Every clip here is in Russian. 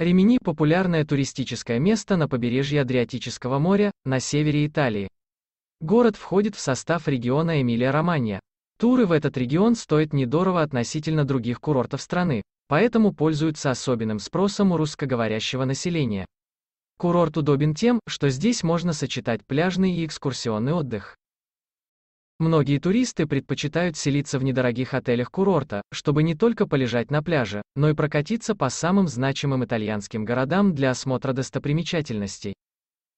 Римини – популярное туристическое место на побережье Адриатического моря, на севере Италии. Город входит в состав региона Эмилия-Романья. Туры в этот регион стоят недорого относительно других курортов страны, поэтому пользуются особенным спросом у русскоговорящего населения. Курорт удобен тем, что здесь можно сочетать пляжный и экскурсионный отдых. Многие туристы предпочитают селиться в недорогих отелях курорта, чтобы не только полежать на пляже, но и прокатиться по самым значимым итальянским городам для осмотра достопримечательностей.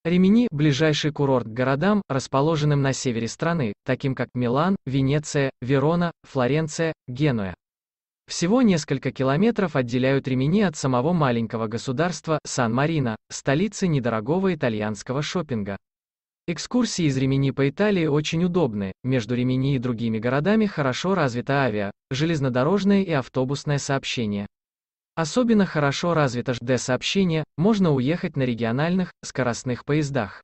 Римини – ближайший курорт к городам, расположенным на севере страны, таким как Милан, Венеция, Верона, Флоренция, Генуя. Всего несколько километров отделяют Римини от самого маленького государства Сан-Марино, столицы недорогого итальянского шопинга. Экскурсии из Римини по Италии очень удобны, между Римини и другими городами хорошо развито авиа, железнодорожное и автобусное сообщение. Особенно хорошо развито ЖД-сообщение, можно уехать на региональных, скоростных поездах.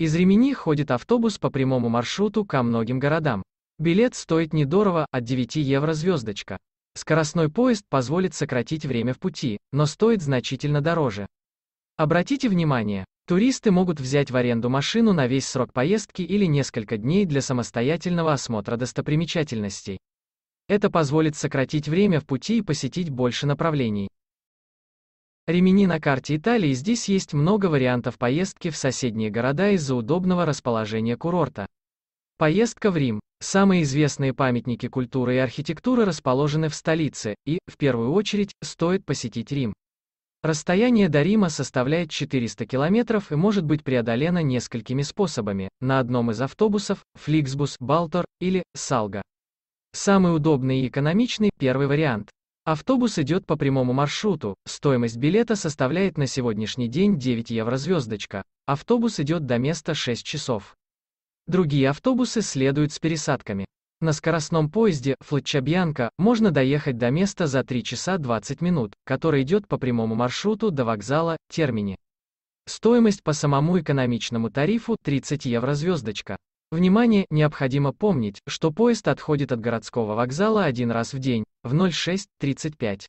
Из Римини ходит автобус по прямому маршруту ко многим городам. Билет стоит недорого, от 9 евро звездочка. Скоростной поезд позволит сократить время в пути, но стоит значительно дороже. Обратите внимание, Туристы могут взять в аренду машину на весь срок поездки или несколько дней для самостоятельного осмотра достопримечательностей. Это позволит сократить время в пути и посетить больше направлений. Римини на карте Италии здесь есть много вариантов поездки в соседние города из-за удобного расположения курорта. Поездка в Рим. Самые известные памятники культуры и архитектуры расположены в столице, и, в первую очередь, стоит посетить Рим. Расстояние до Рима составляет 400 километров и может быть преодолено несколькими способами, на одном из автобусов, Flixbus, Балтор или Салга. Самый удобный и экономичный – первый вариант. Автобус идет по прямому маршруту, стоимость билета составляет на сегодняшний день 9 евро звездочка, автобус идет до места 6 часов. Другие автобусы следуют с пересадками. На скоростном поезде Флетчабьянка можно доехать до места за 3 часа 20 минут, который идет по прямому маршруту до вокзала Термини. Стоимость по самому экономичному тарифу 30 евро звездочка. Внимание, необходимо помнить, что поезд отходит от городского вокзала один раз в день, в 06.35.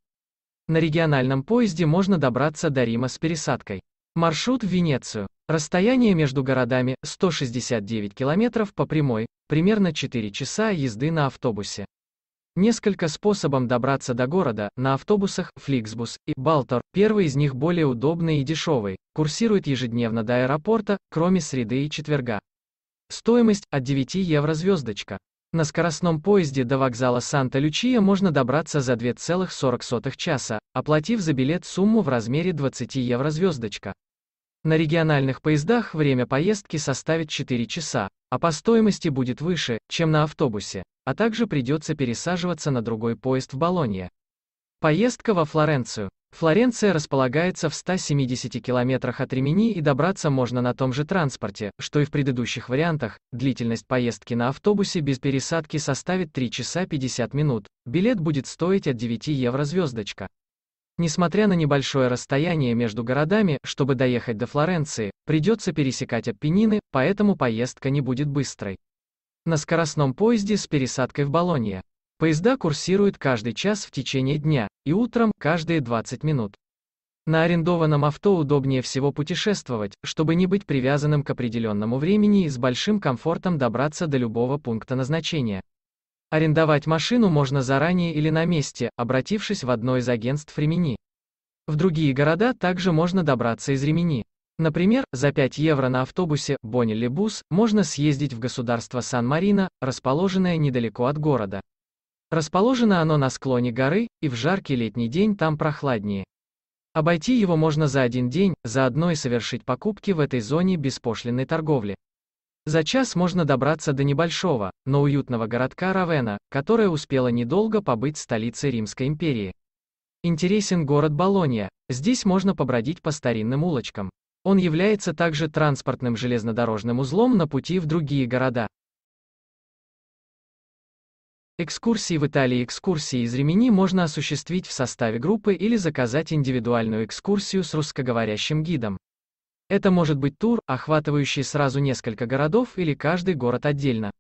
На региональном поезде можно добраться до Рима с пересадкой. Маршрут в Венецию. Расстояние между городами 169 километров по прямой, примерно 4 часа езды на автобусе. Несколько способом добраться до города, на автобусах Flixbus и Балтор, первый из них более удобный и дешевый, курсирует ежедневно до аэропорта, кроме среды и четверга. Стоимость от 9 евро звездочка. На скоростном поезде до вокзала Санта-Лючия можно добраться за 2,40 часа, оплатив за билет сумму в размере 20 евро звездочка. На региональных поездах время поездки составит 4 часа, а по стоимости будет выше, чем на автобусе, а также придется пересаживаться на другой поезд в Болонье. Поездка во Флоренцию. Флоренция располагается в 170 километрах от Римини и добраться можно на том же транспорте, что и в предыдущих вариантах. Длительность поездки на автобусе без пересадки составит 3 часа 50 минут. Билет будет стоить от 9 евро звездочка. Несмотря на небольшое расстояние между городами, чтобы доехать до Флоренции, придется пересекать Аппенины, поэтому поездка не будет быстрой. На скоростном поезде с пересадкой в Болонье. Поезда курсируют каждый час в течение дня, и утром каждые 20 минут. На арендованном авто удобнее всего путешествовать, чтобы не быть привязанным к определенному времени и с большим комфортом добраться до любого пункта назначения. Арендовать машину можно заранее или на месте, обратившись в одно из агентств Ремени. В другие города также можно добраться из Ремени. Например, за 5 евро на автобусе Боннелли-бус можно съездить в государство Сан-Марино, расположенное недалеко от города. Расположено оно на склоне горы, и в жаркий летний день там прохладнее. Обойти его можно за один день, заодно и совершить покупки в этой зоне беспошлинной торговли. За час можно добраться до небольшого, но уютного городка Равена, которая успела недолго побыть столицей Римской империи. Интересен город Болонья, здесь можно побродить по старинным улочкам. Он является также транспортным железнодорожным узлом на пути в другие города. Экскурсии в Италии Экскурсии из Римини можно осуществить в составе группы или заказать индивидуальную экскурсию с русскоговорящим гидом. Это может быть тур, охватывающий сразу несколько городов или каждый город отдельно.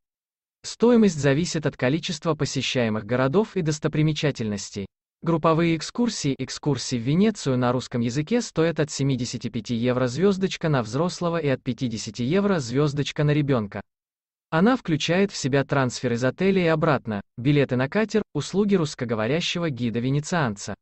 Стоимость зависит от количества посещаемых городов и достопримечательностей. Групповые экскурсии экскурсии в Венецию на русском языке стоят от 75 евро звездочка на взрослого и от 50 евро звездочка на ребенка. Она включает в себя трансфер из отеля и обратно, билеты на катер, услуги русскоговорящего гида-венецианца.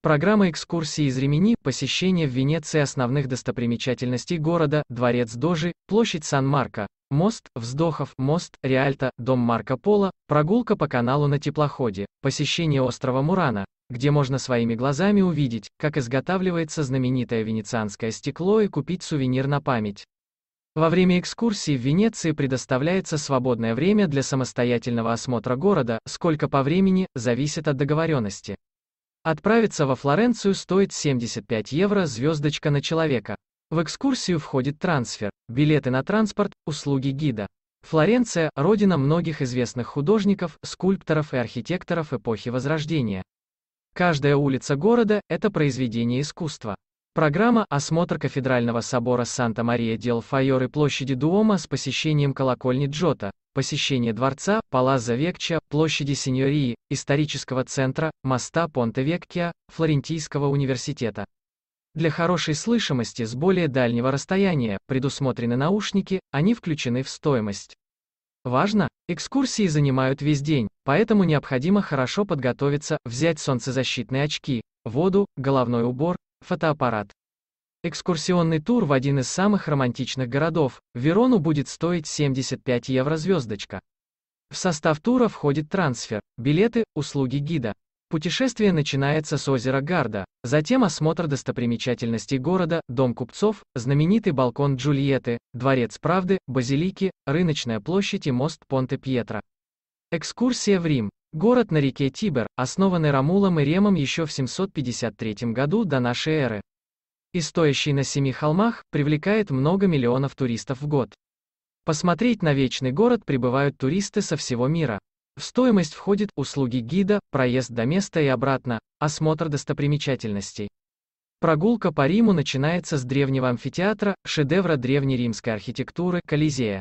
Программа экскурсии из Римини, посещение в Венеции основных достопримечательностей города, дворец Дожи, площадь Сан-Марко, мост, Вздохов, мост, Риальто, дом Марко Поло, прогулка по каналу на теплоходе, посещение острова Мурана, где можно своими глазами увидеть, как изготавливается знаменитое венецианское стекло и купить сувенир на память. Во время экскурсии в Венеции предоставляется свободное время для самостоятельного осмотра города, сколько по времени, зависит от договоренности. Отправиться во Флоренцию стоит 75 евро звездочка на человека. В экскурсию входит трансфер, билеты на транспорт, услуги гида. Флоренция – родина многих известных художников, скульпторов и архитекторов эпохи Возрождения. Каждая улица города – это произведение искусства. Программа «Осмотр кафедрального собора Санта-Мария-дел-Файор и площади Дуома с посещением колокольни Джота», посещение дворца, Палаза Векча, площади Синьории, исторического центра, моста Понте-Веккиа, Флорентийского университета. Для хорошей слышимости с более дальнего расстояния предусмотрены наушники, они включены в стоимость. Важно, экскурсии занимают весь день, поэтому необходимо хорошо подготовиться, взять солнцезащитные очки, воду, головной убор, фотоаппарат. Экскурсионный тур в один из самых романтичных городов, Верону будет стоить 75 евро звездочка. В состав тура входит трансфер, билеты, услуги гида. Путешествие начинается с озера Гарда, затем осмотр достопримечательностей города, дом купцов, знаменитый балкон Джульетты, дворец правды, базилики, рыночная площадь и мост Понте-Пьетро. Экскурсия в Рим. Город на реке Тибер, основанный Рамулом и Ремом еще в 753 году до нашей эры. И стоящий на семи холмах, привлекает много миллионов туристов в год. Посмотреть на вечный город прибывают туристы со всего мира. В стоимость входит услуги гида, проезд до места и обратно, осмотр достопримечательностей. Прогулка по Риму начинается с древнего амфитеатра, шедевра древнеримской архитектуры, Колизея.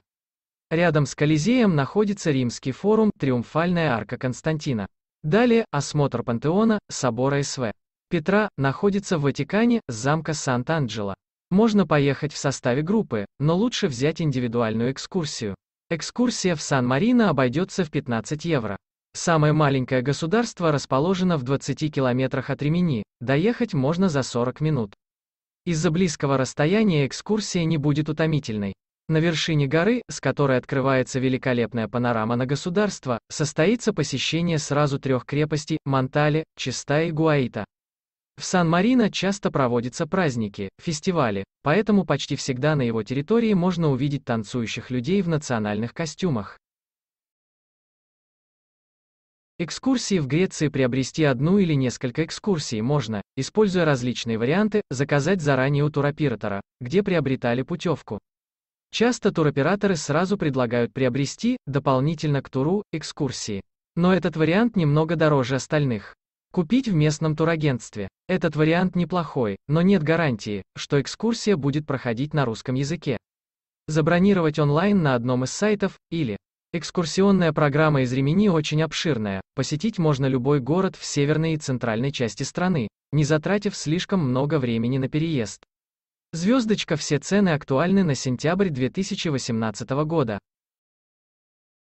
Рядом с Колизеем находится Римский форум, Триумфальная арка Константина. Далее, осмотр Пантеона, собора СВ. Петра, находится в Ватикане, замка Сант-Анджело. Можно поехать в составе группы, но лучше взять индивидуальную экскурсию. Экскурсия в Сан-Марино обойдется в 15 евро. Самое маленькое государство расположено в 20 километрах от Римини, доехать можно за 40 минут. Из-за близкого расстояния экскурсия не будет утомительной. На вершине горы, с которой открывается великолепная панорама на государство, состоится посещение сразу трех крепостей – Монтале, Чиста и Гуаита. В Сан-Марино часто проводятся праздники, фестивали, поэтому почти всегда на его территории можно увидеть танцующих людей в национальных костюмах. Экскурсии в Греции приобрести одну или несколько экскурсий можно, используя различные варианты, заказать заранее у туроператора, где приобретали путевку. Часто туроператоры сразу предлагают приобрести, дополнительно к туру, экскурсии. Но этот вариант немного дороже остальных. Купить в местном турагентстве. Этот вариант неплохой, но нет гарантии, что экскурсия будет проходить на русском языке. Забронировать онлайн на одном из сайтов, или Экскурсионная программа из Ремени очень обширная, посетить можно любой город в северной и центральной части страны, не затратив слишком много времени на переезд. Звездочка все цены актуальны на сентябрь 2018 года.